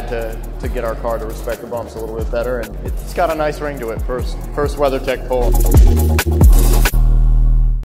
had to, to get our car to respect the bumps a little bit better, and it's got a nice ring to it. First, first WeatherTech pull.